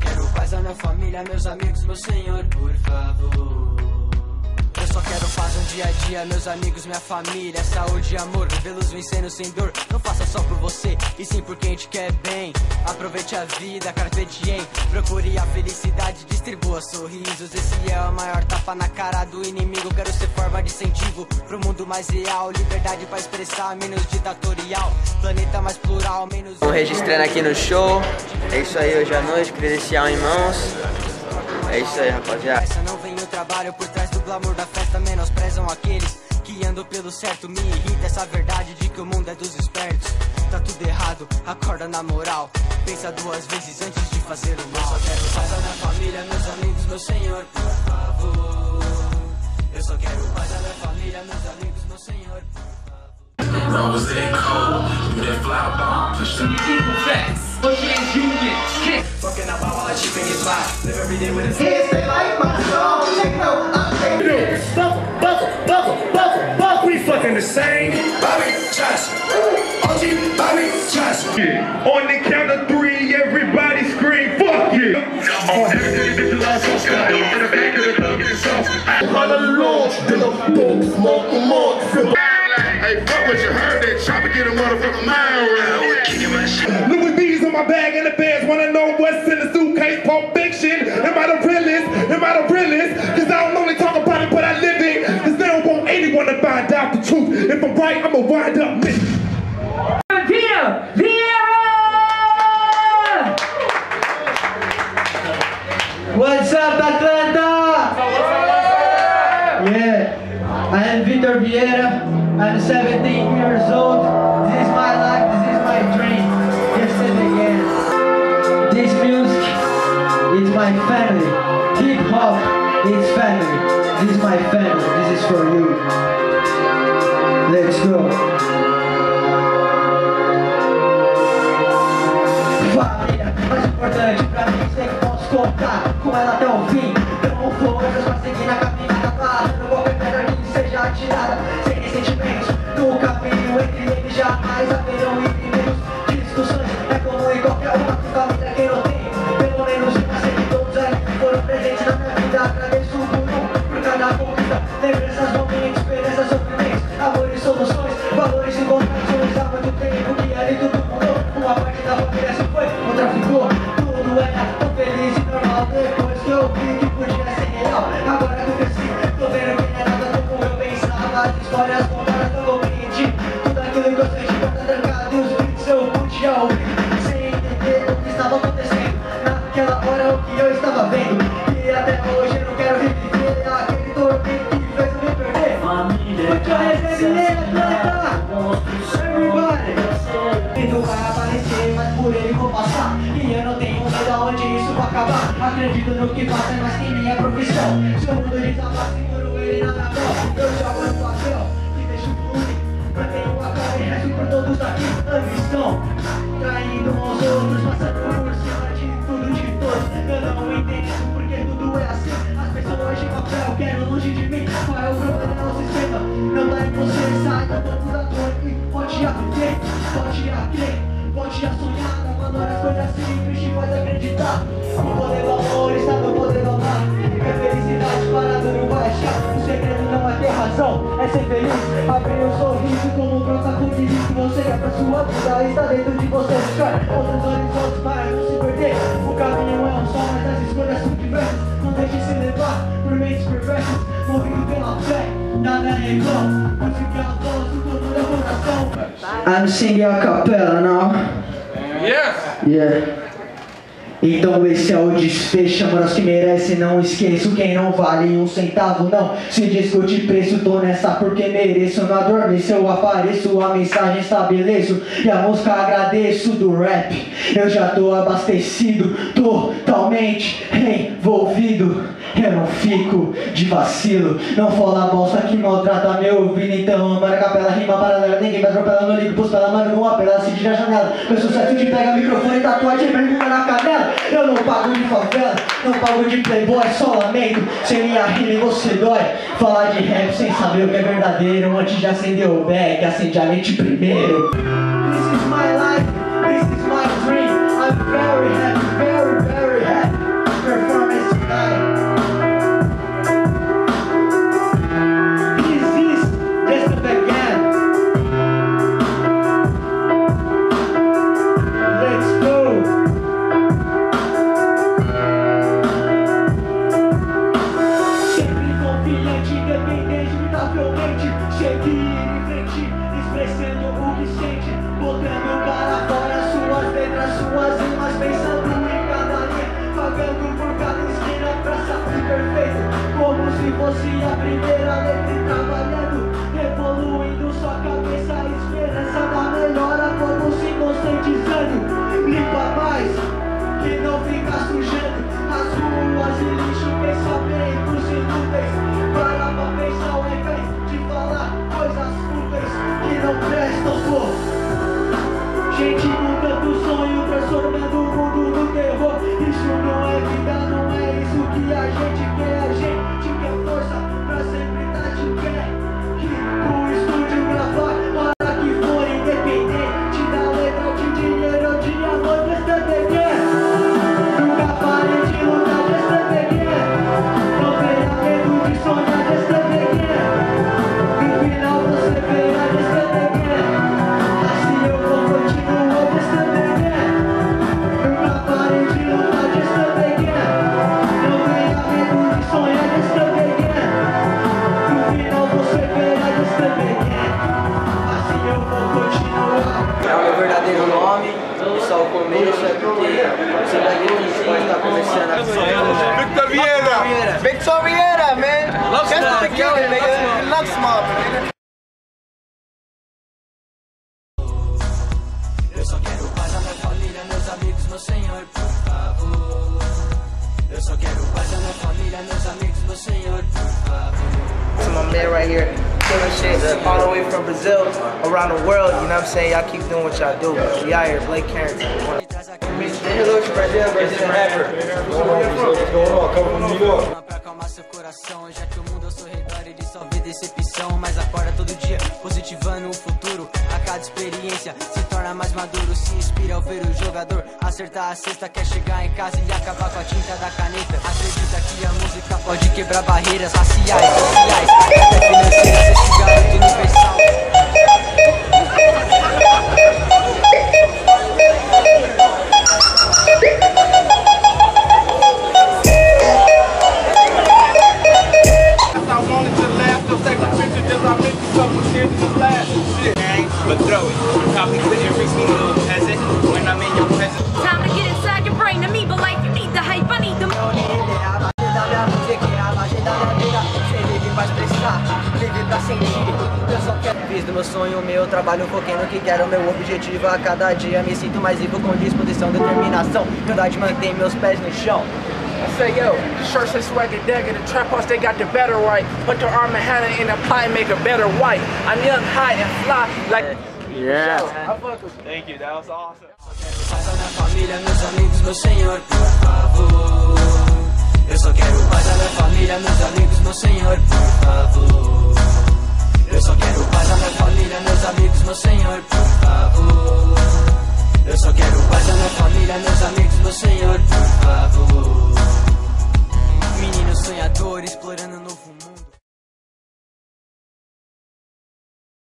quero paz a minha família, meus amigos, meu senhor, por favor. Eu só quero paz no dia a dia, meus amigos, minha família, saúde e amor, vê-los vencendo sem dor. Não faça só por você, e sim por quem te quer bem. Aproveite a vida, carpe diem, procure a felicidade, distribua sorrisos. Esse é o maior tapa na cara do inimigo. Quero ser forma de incentivo pro mundo mais real, liberdade pra expressar, menos ditatorial, planeta mais plural, menos. Estamos registrando aqui no show. É isso aí hoje à noite, credencial em mãos. É isso aí, rapaziada. Trabalho por trás do glamour da festa, menosprezam aqueles que andam pelo certo. Me irrita essa verdade de que o mundo é dos espertos. Tá tudo errado, acorda na moral. Pensa duas vezes antes de fazer o mal. Eu só quero paz na família, meus amigos, meu senhor, por favor. Eu só quero paz na família, meus amigos, meu senhor, por favor. Rose cold, do that bomb, push the Fucking Talking about while she bring it by. Live every day with a kids, they like my song. Techno, I'm Dude, buckle, buckle, buckle, buckle, buckle. We fucking the same. Bobby Johnson. OG Bobby Johnson. Yeah. On the count of three, everybody scream, fuck you. Yeah. Oh. On the this is our sauce guy. In the back of the club, on the launch, Then I'm broke, smoke, smoke, fill Hey, fuck what you heard that chopper get a motherfucking mind around. Louis B's on my bag in the bed suitcase. Pulp Fiction. Am I the realest? Am I the realest? Cause I don't only talk about it, but I live it. Cause they don't want anyone to find out the truth. If I'm right, I'ma wind up missing. Via! Vieira! What's up, Atlanta? Yeah, I am Vitor Vieira. I'm 17 years old. It's my family. Hip hop, it's family. This is my family. This is for you. Let's go. Família, mais importante pra mim, sei que posso contar com ela até o fim. Lembranças, momentos, esperanças, sofrimentos, amores, soluções, valores e contradições. Há muito tempo que ali tudo mudou. Uma parte da família se foi, outra ficou. Tudo era tão feliz e normal depois que eu vi que podia ser real. Agora que eu cresci, tô vendo que não é nada como eu pensava. As histórias Medo vai aparecer, mas por ele vou passar. E eu não tenho medo aonde isso vai acabar. Acredito no que faço, mais que minha profissão. Se o mundo desabar, seguro ele na minha mão. Eu jogo no papel e deixo fluir Mantenho a calma e rezo por todos aqui. Ambição, traindo aos outros Passando O poder do amor está no poder do amar E a felicidade parada não vai achar O segredo não é ter razão, é ser feliz Abrir um sorriso como um protagonista Você quer pra sua vida, está dentro de você Buscar outros horizontes para não se perder O caminho é um só, mas as escolhas são diversas Não deixe se levar por mentes perversas Movido pela fé, nada é igual Música é a voz do todo meu coração I'm singing a capella now. Yes. Yeah. Então esse é o desfecho, amados que merecem, não esqueço Quem não vale um centavo, não. Se discute preço, tô nessa porque mereço. Não adormeço, eu apareço, a mensagem estabeleço E a música agradeço do rap. Eu já tô abastecido, totalmente envolvido Eu não fico de vacilo Não fala bosta que maltrata meu ouvido Então, mano, capela, rima paralela Ninguém vai não ligo pros pela mano Não apela, se tira a janela Meu sucesso de pega microfone, tatuagem, pergunta na canela. Eu não pago de favela, não pago de playboy Só lamento, sem minha rima você dói. Falar de rap sem saber o que é verdadeiro Antes de acender o bag, acende a mente primeiro. This is my life, this is my dream. I'm very happy, very, very fosse a primeira letra trabalhando, evoluindo sua cabeça, a esperança da melhora, como se conscientizando. Limpa mais, que não fica sujando as ruas e lixo, pensamentos inúteis. Para pra pensar ao invés de falar coisas fúteis que não prestam, pô. Gente mudando o sonho, transformando o mundo no terror. Isso não é vida, meu senhor, por favor. Eu só quero paz à minha família, meus amigos, meu senhor, por favor. to my man right here, killing shit all the way from Brazil, around the world, you know what I'm saying? Y'all keep doing what y'all do. We out here, Blake Carrington. Me traz aqui Say hello to Brazil, Brazilian rapper. uma pra acalmar seu coração. Já que ele só vê decepção. Mas acorda todo dia, positivando o futuro. A cada experiência se torna mais maduro. Se inspira ao ver o jogador acertar a cesta. Quer chegar em casa e acabar com a tinta da caneta. Acredita que a música pode quebrar barreiras raciais, sociais, até financeiras. Esse garoto universal. Fiz do meu sonho o meu trabalho, foquei no que quero, meu objetivo a cada dia. Me sinto mais vivo com disposição, determinação. Verdade mantém meus pés no chão. I say, yo, the shirts say swagger dagger, the trap house, they got the better right. Put the arm and Hannah in the pie and make a better white. I'm young, high, and fly like. Yeah. Thank you. That was awesome. Paz minha família, meus amigos, meu senhor, por favor. Eu só quero paz minha família, meus amigos, meu senhor, por favor.